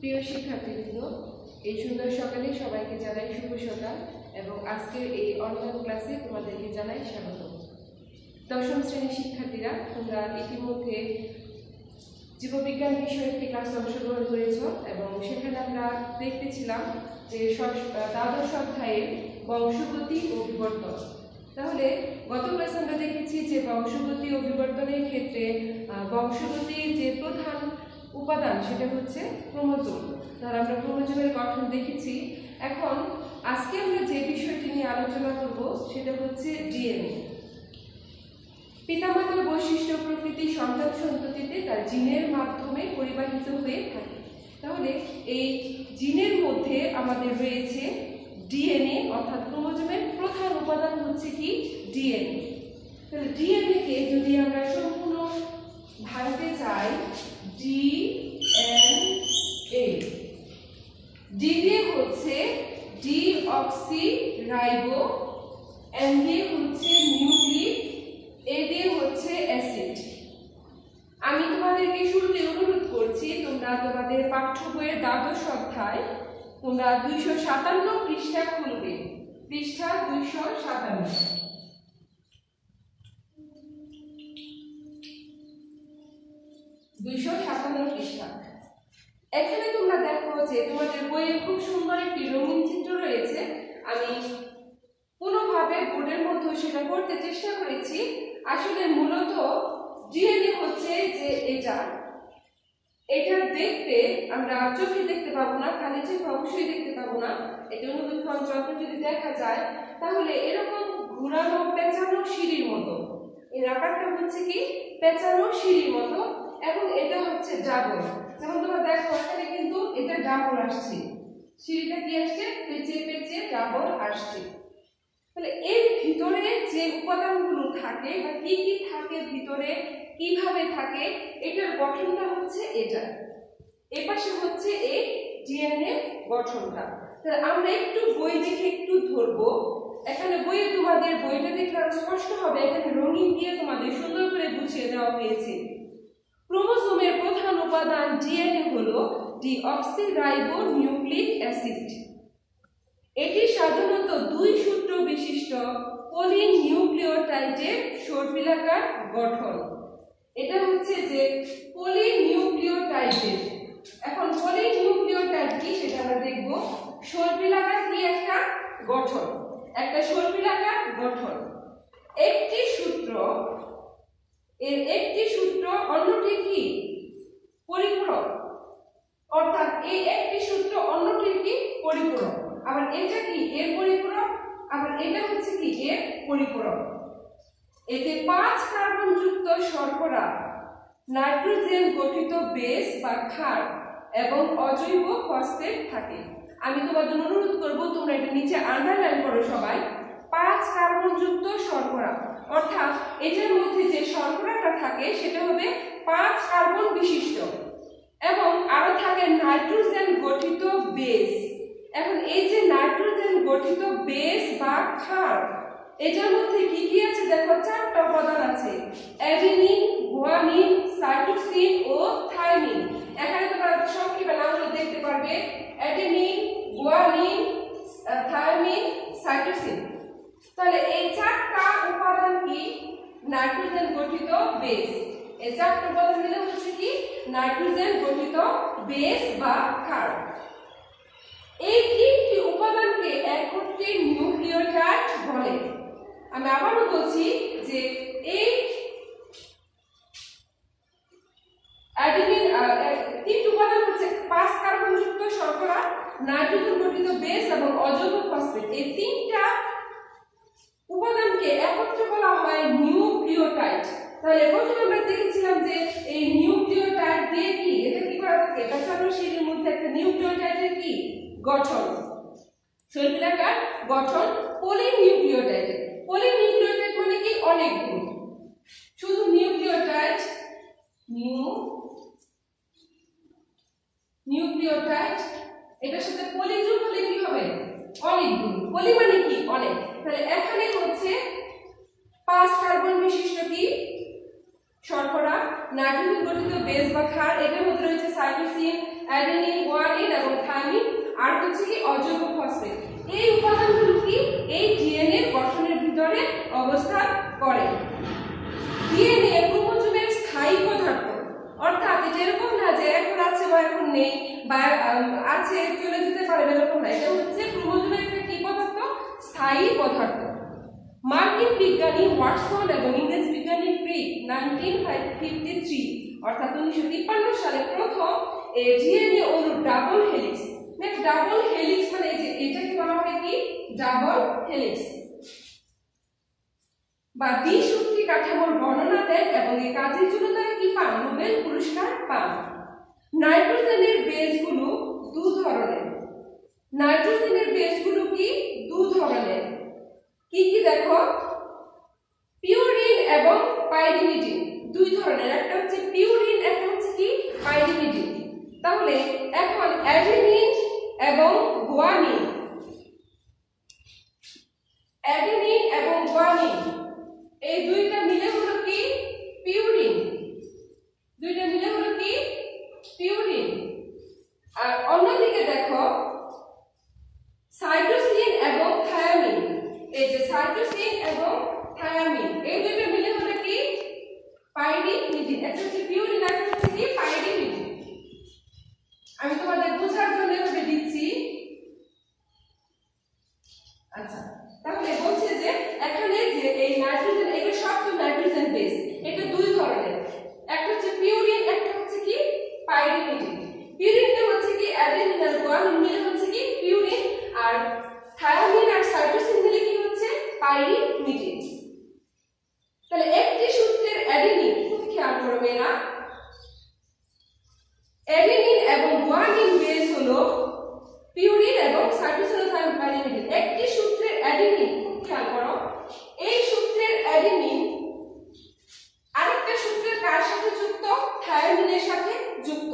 প্রিয় শিক্ষার্থীবৃন্দ, এই সুন্দর সকালে সবাইকে জানাই শুভ সকাল এবং আজকের এই অনলাইন ক্লাসে তোমাদেরকে জানাই স্বাগত। দশম শ্রেণির শিক্ষার্থীরা, তোমরা ইতিমধ্যে জীববিজ্ঞান বিষয়ে একটি ক্লাসে অংশগ্রহণ করেছ এবং সেখানে আমরা দেখতেছিলাম যে দ্বাদশ অধ্যায়ের বংশগতি ও বিবর্তন। তাহলে গত ক্লাসে আমরা দেখেছি যে বংশগতি ও বিবর্তনের ক্ষেত্রে বংশগতির যে প্রধান উপাদান, সেটা হচ্ছে ক্রোমোজোম। তাহলে আমরা ক্রোমোজোমের গঠন দেখেছি। এখন আজকে আমরা যে বিষয়টি নিয়ে আলোচনা করব, সেটা হচ্ছে ডিএনএ। পিতামাতার বৈশিষ্ট্য প্রকৃতি, সন্তান সন্ততিতে তার জিনের মাধ্যমে পরিবাহিত হয়ে থাকে। তাহলে এই জিনের মধ্যে আমাদের রয়েছে ডিএনএ, অর্থাৎ ক্রোমোজোমের প্রধান উপাদান হচ্ছে কি? ডিএনএ। তাহলে ডিএনএ কে যদি আমরা সম্পূর্ণ ভারতে চাই ডি এন এ ডি দিয়ে হচ্ছে ডি অক্সি রাইবো এন দিয়ে হচ্ছে নিউক্লিক এ দিয়ে হচ্ছে অ্যাসিড আমি তোমাদেরকে শুরুতে অনুরোধ করছি, তোমরা তোমাদের পাঠ্য বইয়ের দ্বাদশ অধ্যায় তোমরা দুইশো সাতান্ন পৃষ্ঠা খুলবে। পৃষ্ঠা দুইশো সাতান্ন। দুইশো সাতান্ন পৃষ্ঠা এখানে তোমরা দেখো যে তোমাদের বইয়ে খুব সুন্দর একটি রঙিন চিত্র রয়েছে। আমি কোনোভাবে বোর্ডের মধ্যে সেটা করতে চেষ্টা করেছি। আসলে মূলত ডিএনএ হচ্ছে যে এটা। এটা দেখতে আমরা চোখে দেখতে পাবো না খালি চোখে অবশ্যই দেখতে পাবো না। এটা অনুবীক্ষণ যন্ত্র যদি দেখা যায়, তাহলে এরকম ঘুরানো পেঁচানো সিঁড়ির মতো। এর আকারটা হচ্ছে কি? পেঁচানো সিঁড়ির মতো। এবং এটা হচ্ছে ডাবল। যেমন তোমরা দেখো, এখানে কিন্তু এটা ডাবল আসছে। সিঁড়িটা কি আসছে? পেঁচিয়ে পেঁচিয়ে ডাবল আসছে। তাহলে এর ভিতরে যে উপাদানগুলো থাকে বা কি কি থাকে ভিতরে, কীভাবে থাকে, এটার গঠনটা হচ্ছে এটা। এ পাশে হচ্ছে এই ডিএনএ গঠনটা। তাহলে আমরা একটু বই দেখে একটু ধরবো। এখানে বইয়ে তোমাদের বইটা দেখলে স্পষ্ট হবে, এখানে রঙিন দিয়ে তোমাদের সুন্দর করে বুঝিয়ে দেওয়া হয়েছে। ক্রোমোসোমের প্রধান উপাদান ডিএনএ হলো ডিঅক্সিরাইবো নিউক্লিক অ্যাসিড। এটি সাধারণত দুই সূত্র বিশিষ্ট পলিনিউক্লিওটাইডের সর্পিলাকার গঠন। এটা হচ্ছে যে পলিনিউক্লিওটাইডের। এখন পলিনিউক্লিওটাইড কি সেটা আমরা দেখব। সর্পিলাকার কি একটা গঠন? একটা সর্পিলাকার গঠন। একটি সূত্র এর একটি সূত্র অন্যটি কি? পরিপূরক। অর্থাৎ এই একটি সূত্র অন্যটির কি? পরিপূরক। আবার এটা কি? এর পরিপূরক। আবার এটা হচ্ছে কি? এর পরিপূরক। এতে পাঁচ কার্বন যুক্ত শর্করা, নাইট্রোজেন গঠিত বেস বা ক্ষার এবং অজৈব ফসফেট থাকে। আমি তোমাদের অনুরোধ করব তোমরা এটা নিচে আন্ডারলাইন করো সবাই। পাঁচ কার্বন যুক্ত শর্করা। অর্থাৎ এটার মধ্যে যে শর্করাটা থাকে, সেটা হবে পাঁচ কার্বন বিশিষ্ট এবং আরও থাকে নাইট্রোজেন গঠিত বেস। এখন এই যে নাইট্রোজেন গঠিত বেস বা ক্ষার, এটার মধ্যে কি কি আছে দেখো? চারটা উপাদান আছে। অ্যাডিনিন, গুয়ানিন, সাইটোসিন ও থাইমিন। এখানে তোমরা সংক্ষেপে নামগুলো দেখতে পারবে। Adenine, guanine thymine, cytosine. তাহলে এই চারটা উপাদান কি নাইট্রোজেন গঠিত বেস এই চারটা উপাদান মিলে হচ্ছে কি? নাইট্রোজেন গঠিত বেস বা ক্ষার এই তিনটি উপাদানকে একত্রে নিউক্লিওটাইড বলে। আমি আবারও বলছি যে এই তিনটি উপাদান হচ্ছে পাঁচ কার্বনযুক্ত শর্করা, নাইট্রোজেন গঠিত বেস এবং অজৈব ফসফেট এই তিনটা উপাদানকে একত্রে বলা হয় নিউক্লিওটাইড। তাহলে প্রথমে আমরা দেখেছিলাম যে এই নিউক্লিওটাইড দিয়ে কি? এটা কি করা থাকে? সিঁড়ির মধ্যে একটা নিউক্লিওটাইডের কি? গঠন। শৈলাকার গঠন পলিনিউক্লিওটাইড। পলিনিউক্লিওটাইড মানে কি? অনেক গুণ। শুধু নিউক্লিওটাইড, নিউ, নিউক্লিওটাইড, এটার সাথে পলি যোগ হলে কি হবে? অনেক গুণ। পলি মানে কি? অনেক। তাহলে এখানে হচ্ছে পাঁচ কার্বন বিশিষ্ট কি শর্করা, নাইট্রোজেন গঠিত বেস বা ক্ষার এটার মধ্যে রয়েছে সাইটোসিন, অ্যাডেনিন, গুয়ানিন আর হচ্ছে কি অজৈব ফসফেট। এই উপাদানগুলো কি? এই ডিএনএ গঠনের ভিতরে অবস্থান করে। ডিএনএ ক্রোমোজোমের স্থায়ী পদার্থ। অর্থাৎ এটা এরকম না যে এখন আছে বা এখন নেই বা আছে, চলে যেতে পারে, এরকম না। এটা হচ্ছে ক্রোমোজোমের একটা কি পদার্থ স্থায়ী পদার্থ। মার্কিন বিজ্ঞানী ওয়াটসন এবং ইংরেজ বিজ্ঞানী ক্রিক নাইনটিন ফিফটি থ্রি, অর্থাৎ উনিশশো তিপ্পান্ন সালে প্রথম ডিএনএ অণু double helix. Next double helix মানে যে এটাকে বলা হয় কি? Double helix. বা দ্বিসূত্রী কাঠামোর বর্ণনা দেন এবং এই কাজের জন্য তারা কি পান? নোবেল পুরস্কার পান। নাইট্রোজেনের বেসগুলো দু ধরনের। নাইট্রোজেনের বেসগুলো কি? দু ধরনের কি কি দেখো? পিউরিন এবং পাইরিমিডিন। দুই ধরনের। একটা হচ্ছে পিউরিন, একটা হচ্ছে কি? পাইরিমিডিন। তাহলে এখন অ্যাডেনিন এবং গুয়ানিন। অ্যাডেনিন এবং গুয়ানিন, এই দুইটা মিলে হলো কি? পিউরিন। দুইটা মিলে হলো কি? পিউরিন। আর অন্যদিকে দেখো সাইটোসিন এবং থায়ামিন। এই যে সাইটোসিন এবং থায়ামিন, এই দুটো মিলে হলো কি? পাইরিমিডিন একটা হচ্ছে পিউরিন একটা হচ্ছে কি? পাইরিমিডিন আমি তোমাদের বোঝার জন্য এভাবে দিচ্ছি আচ্ছা তাহলে বলছে যে এখানে যে এই নাইট্রোজেন এগুলো সব তো নাইট্রোজেন বেস এটা দুই ধরনের একটা হচ্ছে পিউরিন একটা হচ্ছে কি পাইরিমিডিন পিউরিনটা হচ্ছে কি অ্যাডেনিন আর গুয়ানিন মিলে হচ্ছে কি পিউরিন আর থায়ামিন আর সাইটোসিন মিলে কি পাইরিমিডিন তাহলে একটি সূত্রের অ্যাডেনিন খেয়াল করবে এরা অ্যাডেনিন এবং গুয়ানিন বেস হলো পিউরিন এবং সাইটোসিন পাইরিমিডিন একটি সূত্রের অ্যাডেনিন খেয়াল করো? এই সূত্রের অ্যাডেনিন আরেকটা সূত্রের কার সাথে যুক্ত? থায়ামিনের সাথে যুক্ত।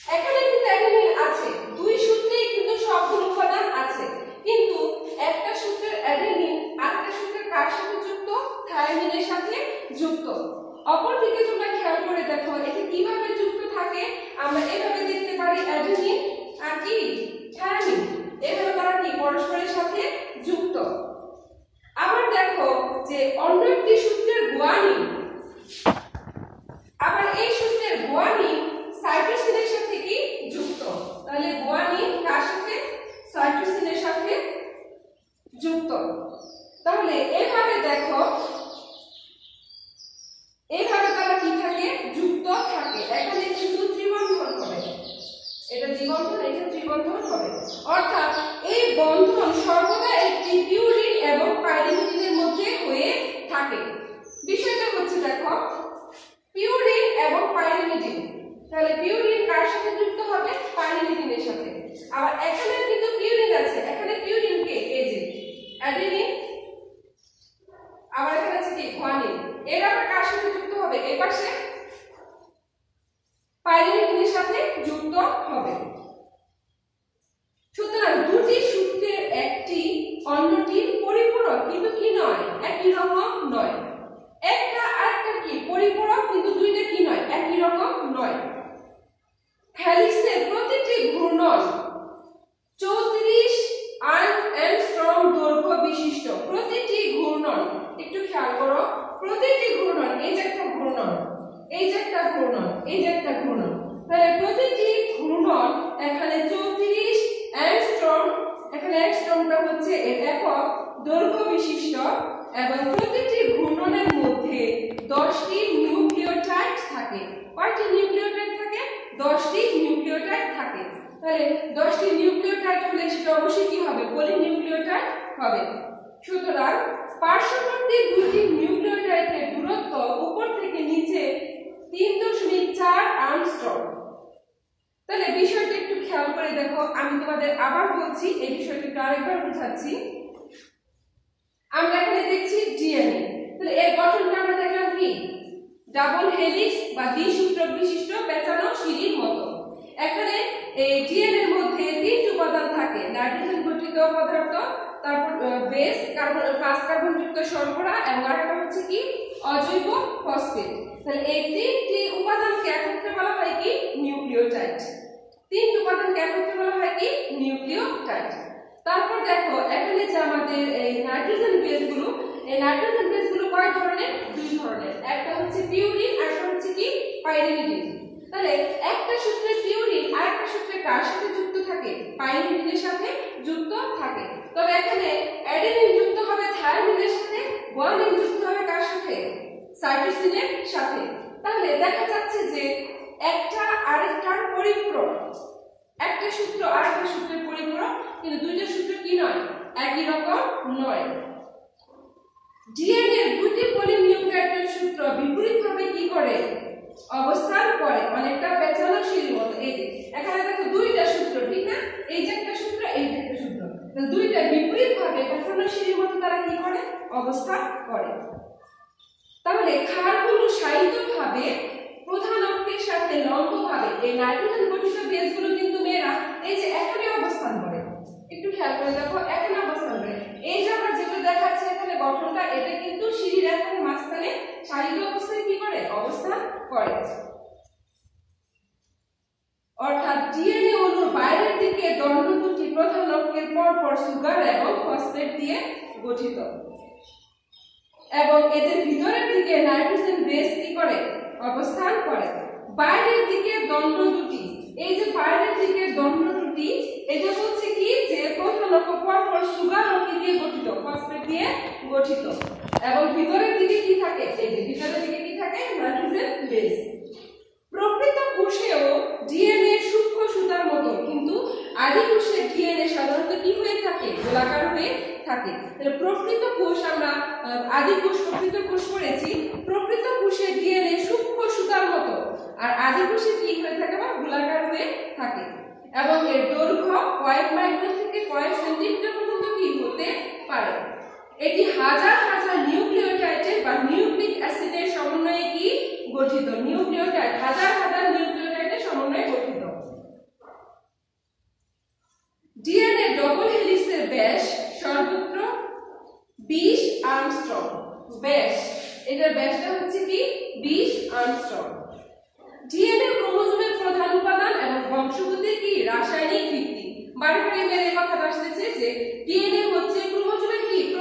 এখানে কিন্তু অ্যাডেনিন আছে। দুই সূত্রেই কিন্তু সবগুলো উপাদান আছে কিন্তু একটা সূত্রের অ্যাডেনিন আরেকটা সূত্রের কার সাথে যুক্ত থায়ামিনের সাথে যুক্ত অপরদিকে তোমরা খেয়াল করে দেখো, এটা কীভাবে যুক্ত থাকে, আমরা এভাবে দেখতে পারি অ্যাডেনিন আর কি? থায়ামিন এভাবে তারা কি পরস্পরের সাথে যুক্ত? আবার দেখো যে অন্য একটি সূত্রের গুয়ানিন। আবার এই সূত্রের গুয়ানিন সাইটোসিনের সাথে কি যুক্ত তাহলে গুয়ানিন কার সাথে সাইটোসিনের সাথে যুক্ত তাহলে এভাবে দেখো এইভাবে তারা কি থাকে যুক্ত থাকে এখানে কিন্তু ত্রিবন্ধন হবে এটা দ্বিবন্ধন এটা ত্রিবন্ধন হবে অর্থাৎ এই বন্ধন সর্বদা একটি পিউরিন এবং পাইরিমিডিনের মধ্যে হয়ে থাকে বিষয়টা হচ্ছে দেখো পিউরিন এবং পাইরিমিডিন তাহলে পিউরিন কার সাথে যুক্ত হবে? পাইরিমিডিনের সাথে। আবার এখানে কিন্তু পিউরিন আছে। এখানে পিউরিন কে? এই যে অ্যাডেনিন আবার এখানে আছে কি? গুয়ানিন এরা আবার কার সাথে যুক্ত হবে? এই পাশে পাইরিমিডিনের সাথে যুক্ত হবে। সুতরাং দুটি সূত্রের একটি অন্যটির পরিপূরক, কিন্তু কি নয়? একই রকম নয়। একটা আরেকটা কি? পরিপূরক, কিন্তু দুইটা কি নয়? একই রকম নয়। হেলিক্সের প্রতিটি ঘূর্ণন চৌত্রিশ অ্যাংস্ট্রম দৈর্ঘ্য বিশিষ্ট। প্রতিটি ঘূর্ণন, একটু খেয়াল করো, প্রতিটি ঘূর্ণন, এই যে একটা ঘূর্ণন, এই যে একটা ঘূর্ণন, এই যে একটা ঘূর্ণন, তাহলে প্রতিটি ঘূর্ণন এখানে চৌত্রিশ অ্যাংস্ট্রম এখানে অ্যাংস্ট্রমটা হচ্ছে এর একক দৈর্ঘ্য বিশিষ্ট, এবং মধ্যে দশটি নিউক্লিওটাইড থাকে। কয়টি নিউক্লিওটাইড থাকে? দশটি নিউক্লিওটাইড থাকে। তাহলে দশটি নিউক্লিওটাইড হলে সেটা অবশ্যই কি হবে? পলিনিউক্লিওটাইড হবে। সুতরাং পার্শ্ববর্তী দুটি নিউক্লিওটাইডের দূরত্ব উপর থেকে নিচে তিন দশমিক চার আর্মস্ট্রং। তাহলে বিষয়টা একটু খেয়াল করে দেখো। আমি তোমাদের আবার বলছি, এই বিষয়টা একটু আরেকবার বোঝাচ্ছি। আমরা এখানে দেখছি ডিএনএ। তাহলে এর গঠনটা আমরা দেখলাম কি? ডাবল হেলিক্স বা দ্বিসূত্র বিশিষ্ট পেঁচানো সিঁড়ির মতো। এখানে এই ডিএনএ এর মধ্যে তিনটি উপাদান থাকে, নাইট্রোজেন গঠিত পদার্থ, তারপর বেস, কার্বন পাঁচ কার্বন যুক্ত শর্করা এবং আরেকটা হচ্ছে কি? অজৈব ফসফেট। তাহলে এই তিনটি উপাদানকে একত্রে বলা হয় কি? নিউক্লিওটাইড। তিনটি উপাদানকে একত্রে বলা হয় কি? নিউক্লিওটাইড। তারপর দেখো, এখানে যে আমাদের এই নাইট্রোজেন বেসগুলো এই নাইট্রোজেন বেসগুলো কয় ধরনের? দুই ধরনের। একটা হচ্ছে পিউরিন আর একটা হচ্ছে কি? পাইরিমিডিন তাহলে একটা সূত্রে পিউরিন আর একটা সূত্রে কার সাথে যুক্ত থাকে? পাইরিমিডিনের সাথে যুক্ত থাকে। তবে এখানে অ্যাডেনিন যুক্ত হবে থায়ামিনের সাথে গুয়ানিন যুক্ত হবে কার সাথে? সাইটোসিনের সাথে। তাহলে দেখা যাচ্ছে যে একটা আরেকটার পরিপূরক, একটা সূত্র আর একটা সূত্রের পরিপূরক, কিন্তু দুইটা সূত্র কি নয়? একই রকম নয়। ডিএনএ দুটি পলিনিউক্লিয়েটেড সূত্র বিপরীতভাবে কি করে? অবস্থান করে অনেকটা পেঁচানো সিঁড়ির মতো। এই যে, এখানে দেখো দুইটা সূত্র, ঠিক না? এই যে একটা সূত্র, এই যে একটা সূত্র। দুইটা বিপরীতভাবে পেঁচানো সিঁড়ির মতো তারা কি করে? অবস্থান করে। তাহলে ক্ষারগুলো সাহিত্যভাবে প্রধান অক্ষের সাথে লম্বভাবে এই নাইট্রোজেন গঠিত বেসগুলো কিন্তু মেয়েরা, এই যে এখানে অবস্থান করে। একটু খেয়াল করে দেখো, এখানে অবস্থান করে। এই যে আমরা যেগুলো দেখাচ্ছি এখানে গঠনটা, এটা কিন্তু সিঁড়ির এখানে মাঝখানে সারিত অবস্থায় কি করে? অবস্থান করে। অর্থাৎ ডিএনএ অণুর বাইরের দিকে দণ্ড দুটি প্রধান অক্ষের পর পর সুগার এবং ফসফেট দিয়ে গঠিত। এবং এদের ভিতরের দিকে নাইট্রোজেন বেস কি করে? অবস্থান করে। বাইরের দিকে দণ্ড দুটি। এই যে বাইরের দিকে দণ্ড দুটি, এটা হচ্ছে কি? যে প্রধান অক্ষ পরপর সুগার ও কি দিয়ে গঠিত ফসফেট দিয়ে গঠিত। এবং ভিতরের দিকে কি থাকে? এই ভিতরের দিকে কি থাকে? নাইট্রোজেন বেস প্রকৃত কোষেও ডিএনএ সূক্ষ্ম সুতার মতো, কিন্তু আদি কোষের ডিএনএ সাধারণত কি হয়ে থাকে? গোলাকার হয়ে থাকে। তাহলে প্রকৃত কোষ আমরা আদি কোষ, প্রকৃত কোষ পড়েছি প্রকৃত কোষের ডিএনএ সূক্ষ্ম সুতার মতো। আর আদি কোষে কি হয়ে থাকে? বা গোলাকার হয়ে থাকে। এবং এর দৈর্ঘ্য কয়েক মাইক্রন থেকে কয়েক সেন্টিমিটার পর্যন্ত কি হতে পারে? এটি হাজার হাজার নিউক্লিওটাইডের বা নিউক্লিক অ্যাসিডের সমন্বয়ে কি গঠিত? নিউক্লিওটাইড, হাজার হাজার নিউক্লিওটাইডের সমন্বয়ে গঠিত। ডিএনএ ডবল হেলিক্সের ব্যাস সর্বত্র 20 আর্মস্ট্রং। ব্যাস এটার ব্যাসটা হচ্ছে কি? 20 আর্মস্ট্রং। ডিএনএ ক্রোমোজোমের প্রধান উপাদান এবং বংশগতির কি? রাসায়নিক ভিত্তি। বারে বারে মেরে কথা আসতেছে যে ডিএনএ হচ্ছে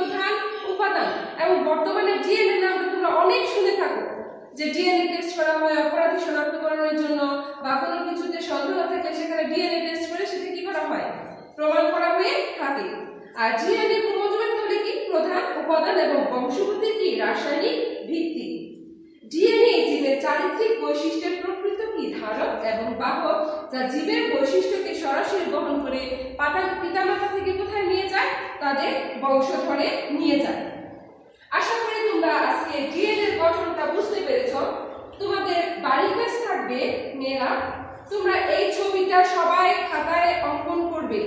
প্রধান উপাদান এবং বর্তমানে ডিএনএ নাম তোমরা অনেক শুনে থাকো। যে ডিএনএ টেস্ট করা হয়, অপরাধী শনাক্তকরণের জন্য বা কোনো কিছুতে সন্দেহ থাকে সেখানে ডিএনএ টেস্ট করে সেটা কি করা হয়? প্রমাণ করা হয়ে থাকে। আর ডিএনএ ক্রোমোজোমের তাহলে কি? প্রধান উপাদান এবং বংশগতির কি? রাসায়নিক ভিত্তি। ডিএনএ জীবের চারিত্রিক বৈশিষ্ট্যের প্রকৃত কি ধারক এবং বাহক, যা জীবের বৈশিষ্ট্যকে সরাসরি বহন করে পাতা পিতামাতা থেকে কোথায় নিয়ে যায়? তাদের বংশধরে নিয়ে যায়। আশা করি তোমরা আজকে ডিএনএ গঠনটা বুঝতে পেরেছ। তোমাদের বাড়ির কাজ থাকবে মেয়েরা। তোমরা এই ছবিটা সবাই খাতায় অঙ্কন করবে।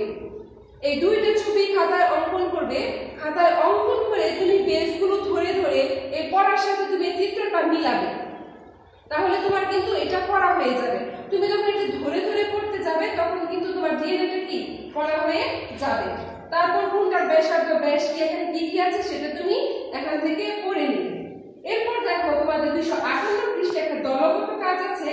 এই দুইটা ছবি খাতায় অঙ্কন করবে, খাতায় অঙ্কন করে তুমি পেজগুলো ধরে ধরে এই পড়ার সাথে তুমি চিত্রটা মিলাবে। তাহলে তোমার কিন্তু এটা পড়া হয়ে যাবে। তুমি যখন এটা ধরে ধরে পড়তে যাবে, তখন কিন্তু তোমার ডিএনএটা কি? পড়া হয়ে যাবে। তারপর কোনটার ব্যাসার্ধ ব্যাস কি এখানে কি কি আছে সেটা তুমি এখান থেকে পড়ে নিবে। এরপর দেখো তোমাদের দুইশো আটান্ন পৃষ্ঠে একটা দলগত কাজ আছে।